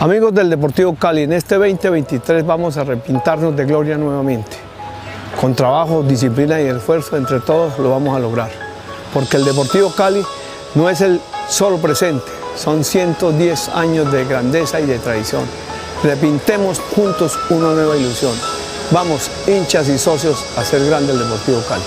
Amigos del Deportivo Cali, en este 2023 vamos a repintarnos de gloria nuevamente. Con trabajo, disciplina y esfuerzo entre todos lo vamos a lograr. Porque el Deportivo Cali no es el solo presente, son 110 años de grandeza y de tradición. Repintemos juntos una nueva ilusión. Vamos, hinchas y socios, a ser grande el Deportivo Cali.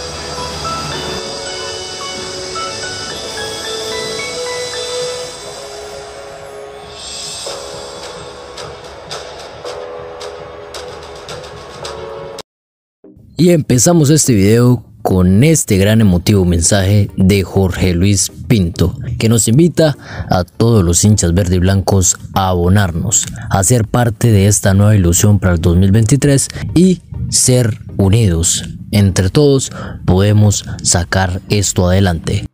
Y empezamos este video con este gran emotivo mensaje de Jorge Luis Pinto, que nos invita a todos los hinchas verde y blancos a abonarnos, a ser parte de esta nueva ilusión para el 2023 y ser unidos. Entre todos podemos sacar esto adelante.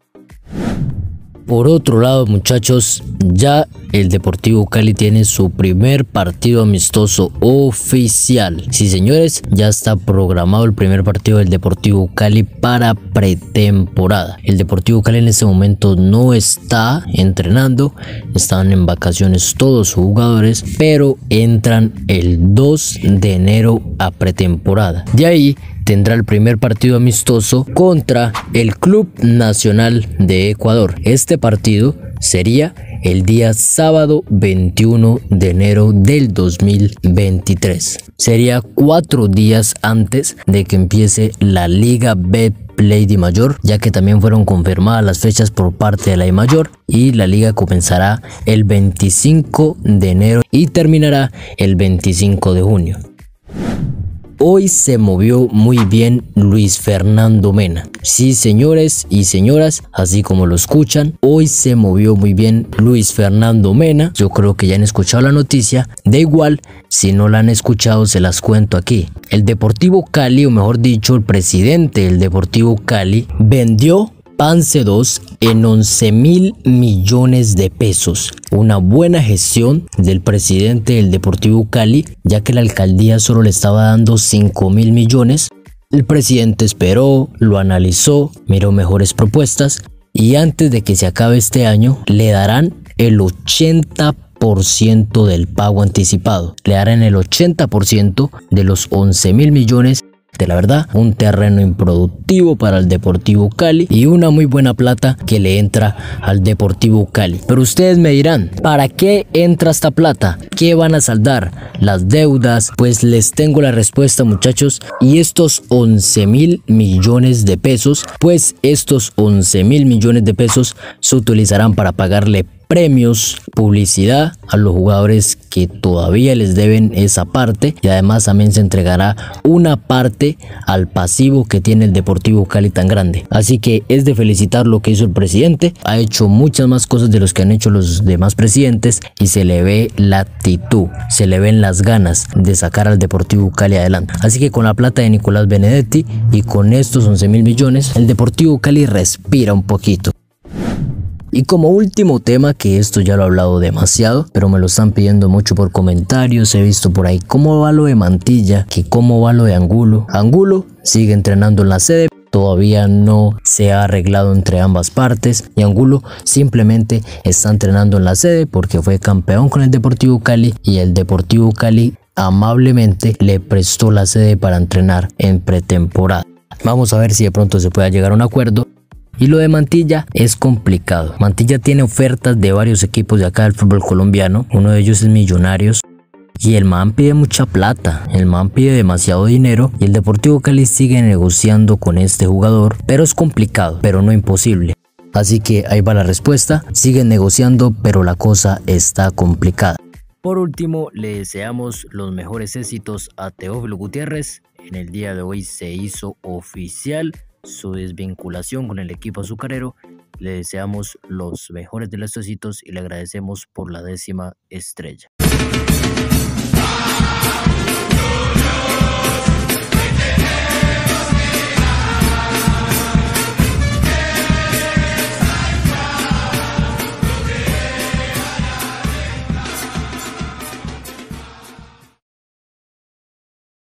Por otro lado, muchachos, ya el Deportivo Cali tiene su primer partido amistoso oficial. Sí, señores, ya está programado el primer partido del Deportivo Cali para pretemporada. El Deportivo Cali en este momento no está entrenando, están en vacaciones todos sus jugadores, pero entran el 2 de enero a pretemporada. De ahí tendrá el primer partido amistoso contra el Club Nacional de Ecuador. Este partido sería el día sábado 21 de enero del 2023. Sería cuatro días antes de que empiece la Liga B Play de Mayor, ya que también fueron confirmadas las fechas por parte de la I Mayor y la liga comenzará el 25 de enero y terminará el 25 de junio. Hoy se movió muy bien Luis Fernando Mena. Sí, señores y señoras, así como lo escuchan, hoy se movió muy bien Luis Fernando Mena. Yo creo que ya han escuchado la noticia. Da igual, si no la han escuchado, se las cuento aquí. El Deportivo Cali, o mejor dicho, el presidente del Deportivo Cali, vendió Pance 2 en 11 mil millones de pesos. Una buena gestión del presidente del Deportivo Cali, ya que la alcaldía solo le estaba dando 5 mil millones. El presidente esperó, lo analizó, miró mejores propuestas y antes de que se acabe este año le darán el 80% del pago anticipado. Le darán el 80% de los 11 mil millones la verdad, un terreno improductivo para el Deportivo Cali y una muy buena plata que le entra al Deportivo Cali. Pero ustedes me dirán, ¿para qué entra esta plata? ¿Qué van a saldar? ¿Las deudas? Pues les tengo la respuesta muchachos y estos 11 mil millones de pesos, pues estos 11 mil millones de pesos se utilizarán para pagarle premios, publicidad a los jugadores que todavía les deben esa parte y además también se entregará una parte al pasivo que tiene el Deportivo Cali tan grande. Así que es de felicitar lo que hizo el presidente, ha hecho muchas más cosas de los que han hecho los demás presidentes y se le ve la actitud, se le ven las ganas de sacar al Deportivo Cali adelante. Así que con la plata de Nicolás Benedetti y con estos 11 mil millones, el Deportivo Cali respira un poquito. Y como último tema, que esto ya lo he hablado demasiado, pero me lo están pidiendo mucho por comentarios, he visto por ahí cómo va lo de Mantilla, que cómo va lo de Angulo. Angulo sigue entrenando en la sede, todavía no se ha arreglado entre ambas partes y Angulo simplemente está entrenando en la sede porque fue campeón con el Deportivo Cali y el Deportivo Cali amablemente le prestó la sede para entrenar en pretemporada. Vamos a ver si de pronto se pueda llegar a un acuerdo y lo de Mantilla es complicado. Mantilla tiene ofertas de varios equipos de acá del fútbol colombiano. Uno de ellos es Millonarios. Y el man pide mucha plata, el man pide demasiado dinero y el Deportivo Cali sigue negociando con este jugador, pero es complicado, pero no imposible. Así que ahí va la respuesta, siguen negociando, pero la cosa está complicada. Por último, le deseamos los mejores éxitos a Teófilo Gutiérrez. En el día de hoy se hizo oficial su desvinculación con el equipo azucarero. Le deseamos los mejores de los éxitos y le agradecemos por la décima estrella.